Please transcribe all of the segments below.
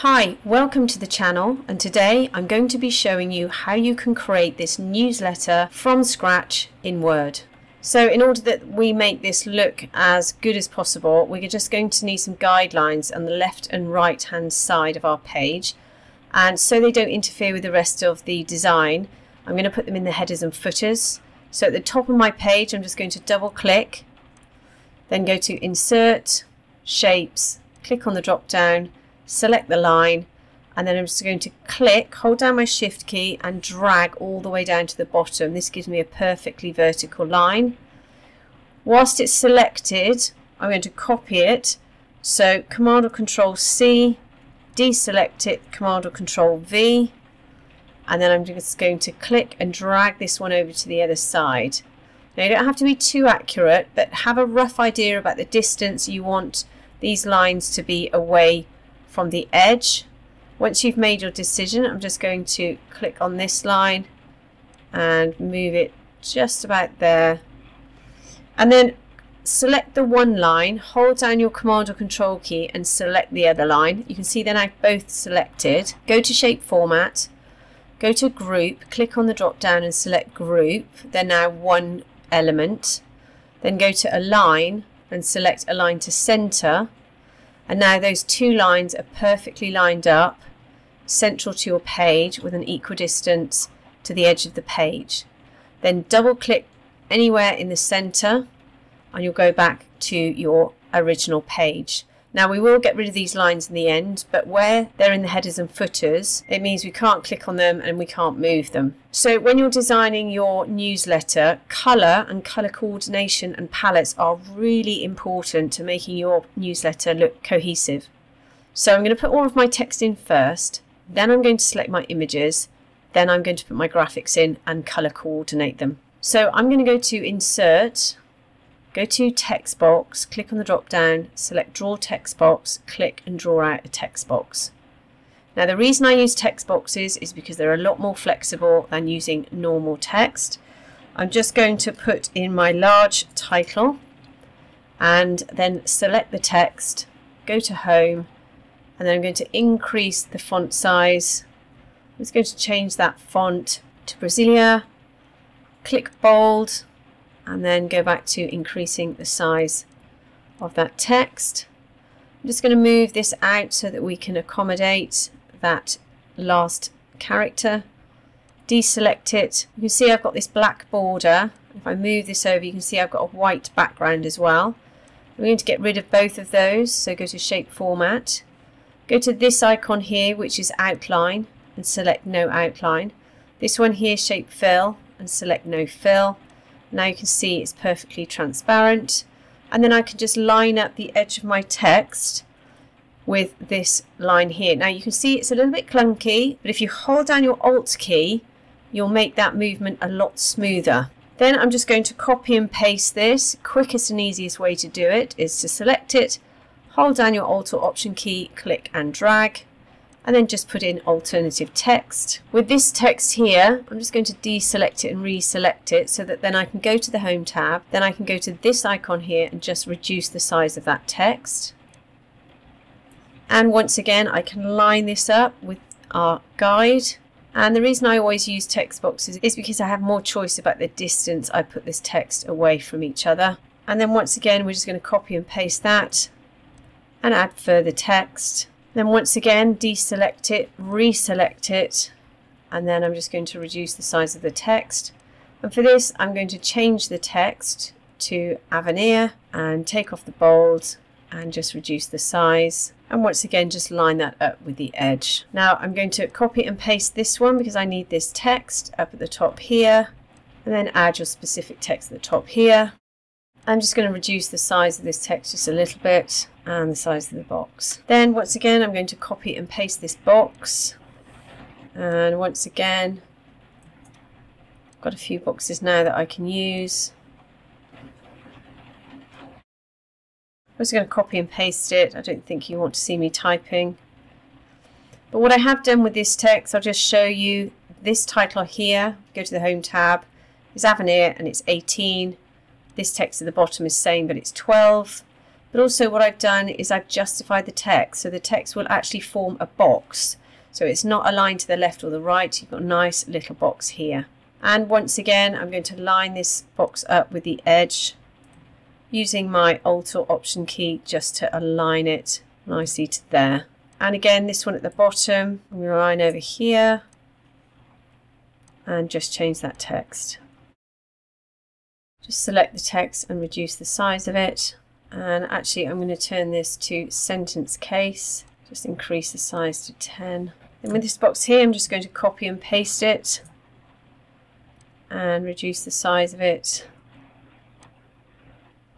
Hi, welcome to the channel and today I'm going to be showing you how you can create this newsletter from scratch in Word. So in order that we make this look as good as possible, we're just going to need some guidelines on the left and right hand side of our page. And so they don't interfere with the rest of the design, I'm going to put them in the headers and footers. So at the top of my page, I'm just going to double click, then go to Insert, Shapes, click on the drop down, select the line and then I'm just going to click, hold down my shift key and drag all the way down to the bottom. This gives me a perfectly vertical line. Whilst it's selected, I'm going to copy it. So Command or Control C, deselect it, Command or Control V, and then I'm just going to click and drag this one over to the other side. Now you don't have to be too accurate, but have a rough idea about the distance you want these lines to be away from the edge. Once you've made your decision, I'm just going to click on this line and move it just about there. And then select the one line, hold down your command or control key and select the other line. You can see then I've both selected. Go to shape format, go to group, click on the drop down and select group. They're now one element. Then go to align and select align to center and now those two lines are perfectly lined up, central to your page with an equidistance to the edge of the page. Then double click anywhere in the center and you'll go back to your original page. Now we will get rid of these lines in the end, but where they're in the headers and footers, it means we can't click on them and we can't move them. So when you're designing your newsletter, colour and colour coordination and palettes are really important to making your newsletter look cohesive. So I'm going to put all of my text in first, then I'm going to select my images, then I'm going to put my graphics in and colour coordinate them. So I'm going to go to Insert, Go to text box, click on the drop down, select draw text box, click and draw out a text box. Now the reason I use text boxes is because they're a lot more flexible than using normal text. I'm just going to put in my large title and then select the text, go to home and then I'm going to increase the font size. I'm just going to change that font to Brasilia, click bold and then go back to increasing the size of that text. I'm just going to move this out so that we can accommodate that last character. Deselect it. You can see I've got this black border. If I move this over you can see I've got a white background as well. I'm going to get rid of both of those so go to shape format. Go to this icon here which is outline and select no outline. This one here shape fill and select no fill now you can see it's perfectly transparent. And then I can just line up the edge of my text with this line here. Now you can see it's a little bit clunky, but if you hold down your Alt key, you'll make that movement a lot smoother. Then I'm just going to copy and paste this. Quickest and easiest way to do it is to select it, hold down your Alt or Option key, click and drag and then just put in alternative text. With this text here, I'm just going to deselect it and reselect it so that then I can go to the Home tab, then I can go to this icon here and just reduce the size of that text. And once again, I can line this up with our guide. And the reason I always use text boxes is because I have more choice about the distance I put this text away from each other. And then once again, we're just going to copy and paste that and add further text. Then once again, deselect it, reselect it, and then I'm just going to reduce the size of the text. And for this, I'm going to change the text to Avenir and take off the bold and just reduce the size. And once again, just line that up with the edge. Now I'm going to copy and paste this one because I need this text up at the top here and then add your specific text at the top here. I'm just going to reduce the size of this text just a little bit and the size of the box. Then once again I'm going to copy and paste this box and once again I've got a few boxes now that I can use. I'm just going to copy and paste it. I don't think you want to see me typing. But what I have done with this text, I'll just show you this title here. Go to the Home tab. It's Avenir and it's 18 this text at the bottom is saying that it's 12. But also what I've done is I've justified the text. So the text will actually form a box. So it's not aligned to the left or the right. You've got a nice little box here. And once again, I'm going to line this box up with the edge using my Alt or Option key just to align it nicely to there. And again, this one at the bottom, I'm going to line over here and just change that text. Just select the text and reduce the size of it. And actually, I'm going to turn this to sentence case. Just increase the size to 10. and with this box here, I'm just going to copy and paste it and reduce the size of it.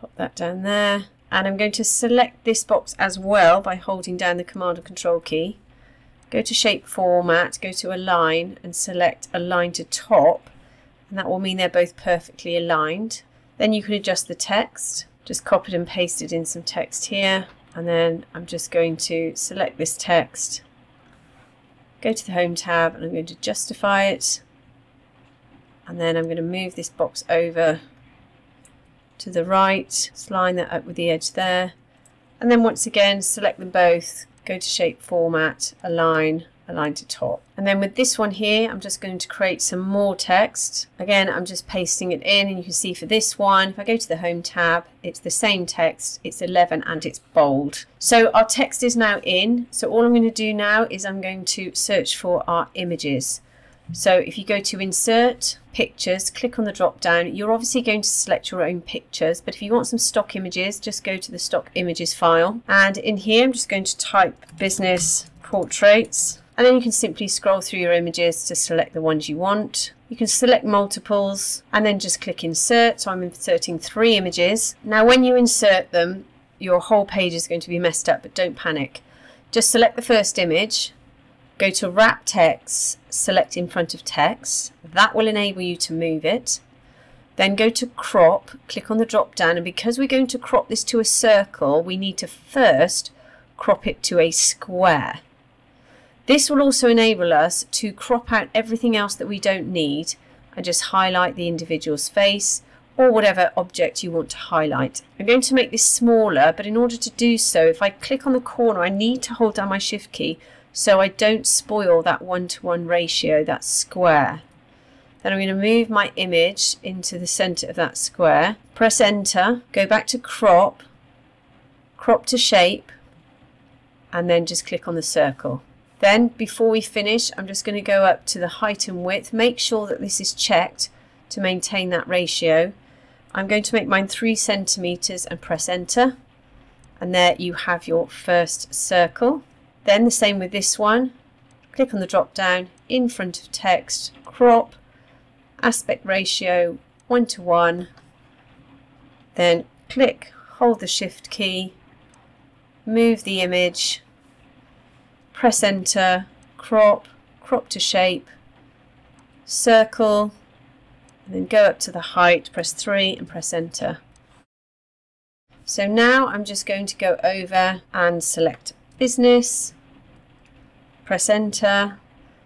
Pop that down there. And I'm going to select this box as well by holding down the Command and Control key. Go to Shape Format, go to Align and select Align to Top. And that will mean they're both perfectly aligned. Then you can adjust the text. Just copied and pasted in some text here. And then I'm just going to select this text, go to the Home tab and I'm going to justify it and then I'm going to move this box over to the right, just line that up with the edge there and then once again select them both, go to shape format, align, align to top. And then with this one here, I'm just going to create some more text. Again, I'm just pasting it in and you can see for this one, if I go to the home tab, it's the same text, it's 11 and it's bold. So our text is now in. So all I'm going to do now is I'm going to search for our images. So if you go to insert pictures, click on the drop down, you're obviously going to select your own pictures, but if you want some stock images, just go to the stock images file. And in here, I'm just going to type business portraits. And then you can simply scroll through your images to select the ones you want. You can select multiples and then just click insert. So I'm inserting three images. Now when you insert them, your whole page is going to be messed up, but don't panic. Just select the first image Go to wrap text, select in front of text. That will enable you to move it. Then go to crop, click on the drop down and because we're going to crop this to a circle we need to first crop it to a square. This will also enable us to crop out everything else that we don't need and just highlight the individual's face or whatever object you want to highlight. I'm going to make this smaller but in order to do so if I click on the corner I need to hold down my shift key so I don't spoil that one-to-one -one ratio, that square. Then I'm going to move my image into the center of that square, press enter, go back to crop, crop to shape, and then just click on the circle. Then before we finish, I'm just going to go up to the height and width, make sure that this is checked to maintain that ratio. I'm going to make mine three centimeters and press enter. And there you have your first circle. Then the same with this one. Click on the drop down in front of text, crop, aspect ratio 1 to 1. Then click, hold the shift key, move the image, press enter, crop, crop to shape, circle, and then go up to the height, press 3 and press enter. So now I'm just going to go over and select business, press enter.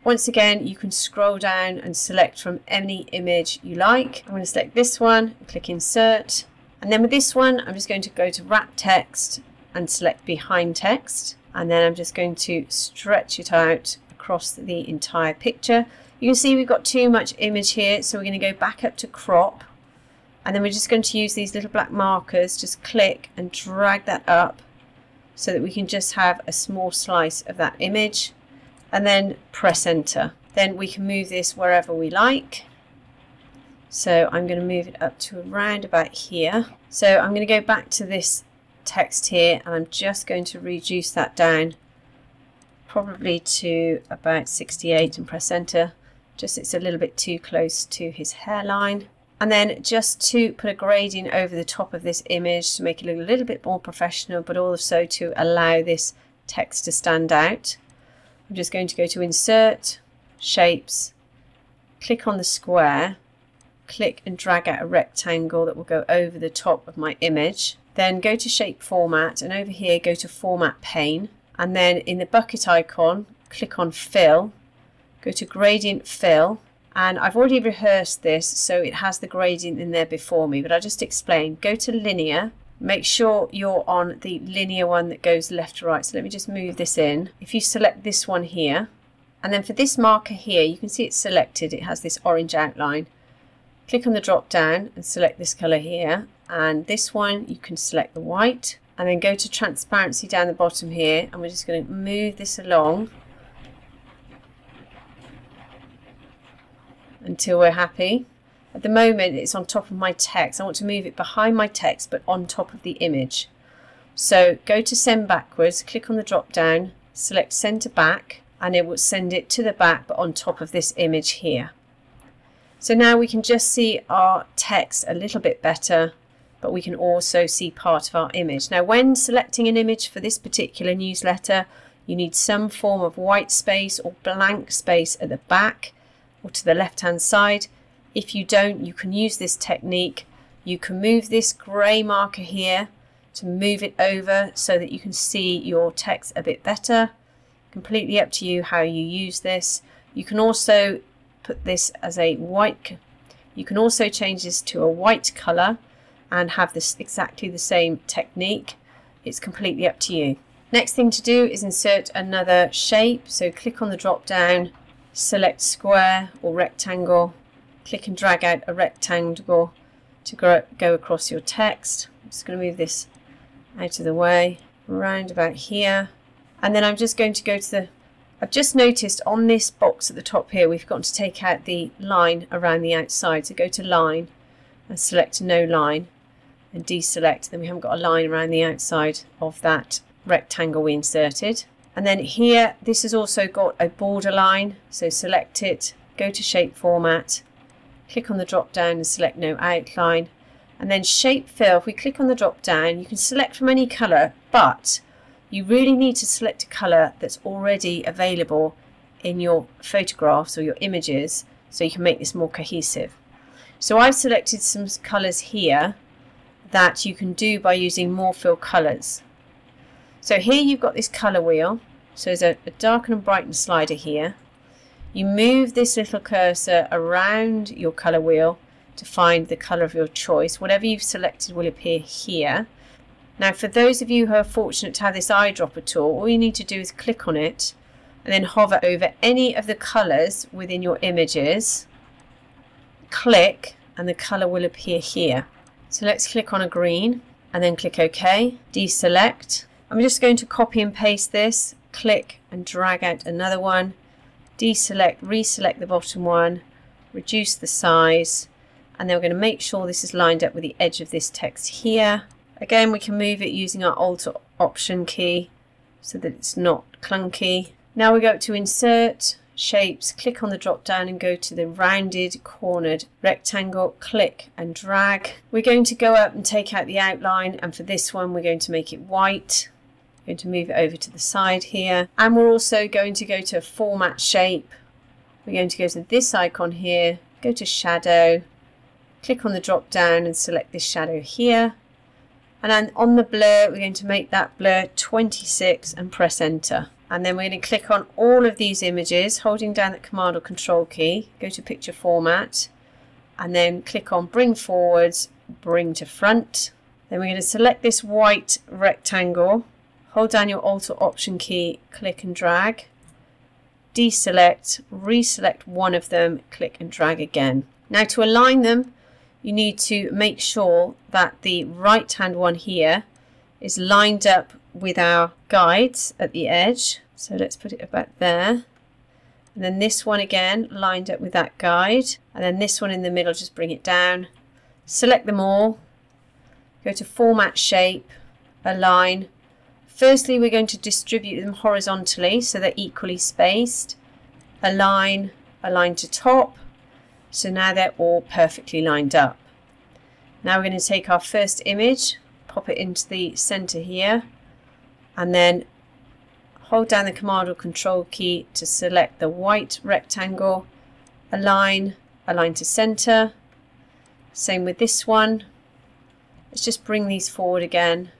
Once again, you can scroll down and select from any image you like. I'm going to select this one, click insert. And then with this one, I'm just going to go to wrap text and select behind text. And then I'm just going to stretch it out across the entire picture. You can see we've got too much image here, so we're going to go back up to crop. And then we're just going to use these little black markers, just click and drag that up so that we can just have a small slice of that image and then press enter. Then we can move this wherever we like. So I'm going to move it up to around about here. So I'm going to go back to this text here and I'm just going to reduce that down probably to about 68 and press enter. Just it's a little bit too close to his hairline. And then just to put a gradient over the top of this image to make it look a little bit more professional but also to allow this text to stand out. I'm just going to go to Insert, Shapes, click on the square, click and drag out a rectangle that will go over the top of my image. Then go to Shape Format and over here go to Format Pane and then in the bucket icon click on Fill, go to Gradient Fill and I've already rehearsed this so it has the gradient in there before me but I'll just explain. Go to Linear, Make sure you're on the linear one that goes left to right. So let me just move this in. If you select this one here, and then for this marker here, you can see it's selected. It has this orange outline. Click on the drop down and select this colour here. And this one, you can select the white and then go to transparency down the bottom here. And we're just going to move this along until we're happy. At the moment it's on top of my text. I want to move it behind my text but on top of the image. So go to send backwards, click on the drop down, select send to back and it will send it to the back but on top of this image here. So now we can just see our text a little bit better but we can also see part of our image. Now when selecting an image for this particular newsletter you need some form of white space or blank space at the back or to the left hand side. If you don't, you can use this technique. You can move this grey marker here to move it over so that you can see your text a bit better. Completely up to you how you use this. You can also put this as a white, you can also change this to a white colour and have this exactly the same technique. It's completely up to you. Next thing to do is insert another shape. So click on the drop down select square or rectangle, click and drag out a rectangle to go, go across your text. I'm just going to move this out of the way, around about here. And then I'm just going to go to the, I've just noticed on this box at the top here, we've got to take out the line around the outside. So go to line and select no line and deselect. Then we haven't got a line around the outside of that rectangle we inserted. And then here, this has also got a border line. So select it, go to shape format, click on the drop down and select no outline. And then shape fill, if we click on the drop down, you can select from any color, but you really need to select a color that's already available in your photographs or your images so you can make this more cohesive. So I've selected some colors here that you can do by using more fill colors. So here you've got this colour wheel. So there's a, a darken and brighten slider here. You move this little cursor around your colour wheel to find the colour of your choice. Whatever you've selected will appear here. Now for those of you who are fortunate to have this eyedropper tool, all you need to do is click on it and then hover over any of the colours within your images. Click and the colour will appear here. So let's click on a green and then click OK. Deselect I'm just going to copy and paste this, click and drag out another one, deselect, reselect the bottom one, reduce the size, and then we're going to make sure this is lined up with the edge of this text here. Again, we can move it using our Alt Option key so that it's not clunky. Now we go to Insert, Shapes, click on the drop down and go to the rounded cornered rectangle, click and drag. We're going to go up and take out the outline and for this one we're going to make it white going to move it over to the side here. And we're also going to go to format shape. We're going to go to this icon here, go to shadow, click on the drop down and select this shadow here. And then on the blur, we're going to make that blur 26 and press enter. And then we're going to click on all of these images, holding down the command or control key, go to picture format, and then click on bring forwards, bring to front. Then we're going to select this white rectangle hold down your Alt or Option key, click and drag, deselect, reselect one of them, click and drag again. Now to align them, you need to make sure that the right hand one here is lined up with our guides at the edge. So let's put it about there. And then this one again lined up with that guide. And then this one in the middle, just bring it down. Select them all. Go to Format Shape, Align, Firstly, we're going to distribute them horizontally so they're equally spaced. Align, align to top. So now they're all perfectly lined up. Now we're going to take our first image, pop it into the center here, and then hold down the command or control key to select the white rectangle, align, align to center. Same with this one. Let's just bring these forward again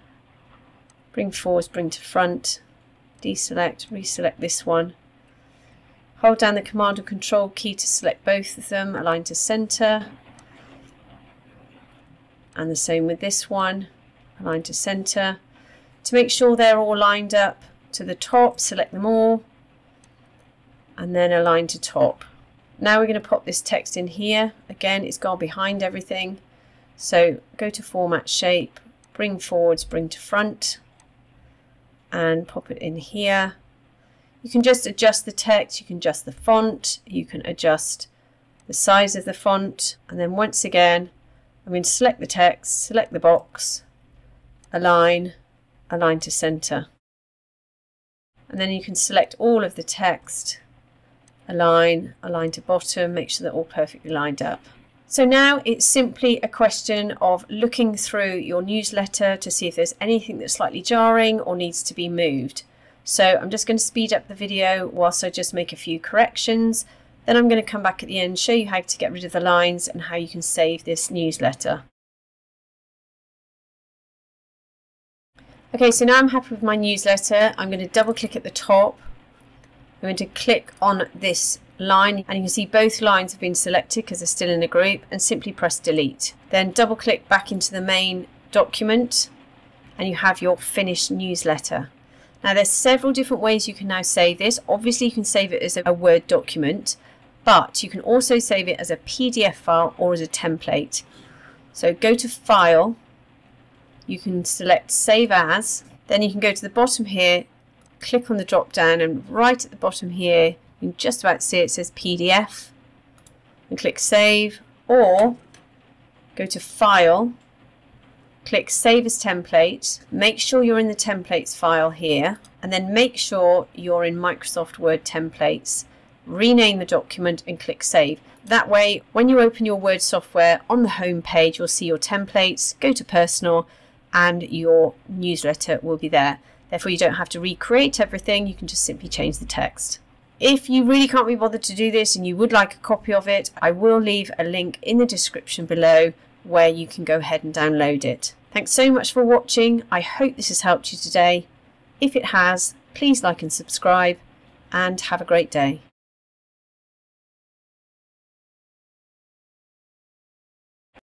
bring forward, bring to front, deselect, reselect this one. Hold down the command or control key to select both of them, align to center. And the same with this one, align to center. To make sure they're all lined up to the top, select them all, and then align to top. Now we're going to pop this text in here. Again, it's gone behind everything. So go to Format Shape, bring forwards, bring to front, and pop it in here. You can just adjust the text, you can adjust the font, you can adjust the size of the font, and then once again, I'm going to select the text, select the box, align, align to center. And then you can select all of the text, align, align to bottom, make sure they're all perfectly lined up. So now it's simply a question of looking through your newsletter to see if there's anything that's slightly jarring or needs to be moved. So I'm just going to speed up the video whilst I just make a few corrections. Then I'm going to come back at the end, show you how to get rid of the lines and how you can save this newsletter. Okay, so now I'm happy with my newsletter. I'm going to double click at the top. I'm going to click on this line and you can see both lines have been selected because they're still in a group and simply press delete. Then double click back into the main document and you have your finished newsletter. Now there's several different ways you can now save this. Obviously you can save it as a Word document, but you can also save it as a PDF file or as a template. So go to File, you can select Save As, then you can go to the bottom here, click on the drop down and right at the bottom here, you can just about see it says PDF and click Save or go to File click Save as Template, make sure you're in the Templates file here, and then make sure you're in Microsoft Word Templates. Rename the document and click Save. That way, when you open your Word software on the home page, you'll see your templates, go to Personal, and your newsletter will be there. Therefore, you don't have to recreate everything, you can just simply change the text. If you really can't be bothered to do this and you would like a copy of it, I will leave a link in the description below where you can go ahead and download it. Thanks so much for watching. I hope this has helped you today. If it has, please like and subscribe and have a great day.